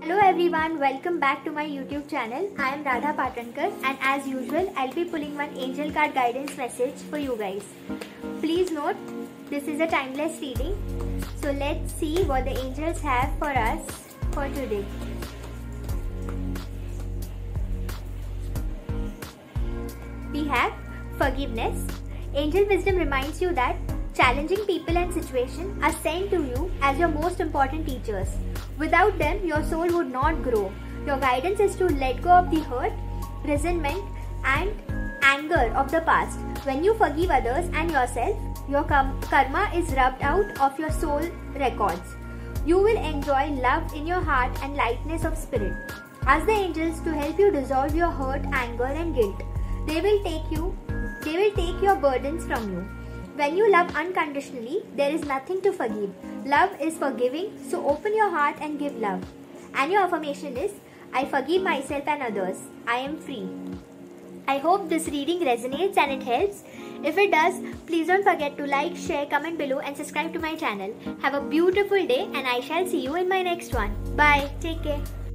Hello everyone, welcome back to my YouTube channel. I am Raadha Ppatankar and as usual, I'll be pulling one angel card guidance message for you guys. Please note, this is a timeless reading. So let's see what the angels have for us for today. We have forgiveness. Angel wisdom reminds you that challenging people and situations are sent to you as your most important teachers. Without them, your soul would not grow. Your guidance is to let go of the hurt, resentment, and anger of the past. When you forgive others and yourself, your karma is rubbed out of your soul records. You will enjoy love in your heart and lightness of spirit. Ask the angels to help you dissolve your hurt, anger, and guilt. They will take you they will take your burdens from you. When you love unconditionally, there is nothing to forgive. Love is forgiving, so open your heart and give love. And your affirmation is I forgive myself and others. I am free. I hope this reading resonates and it helps. If it does, please don't forget to like, share, comment below and subscribe to my channel. Have a beautiful day and I shall see you in my next one. Bye. Take care.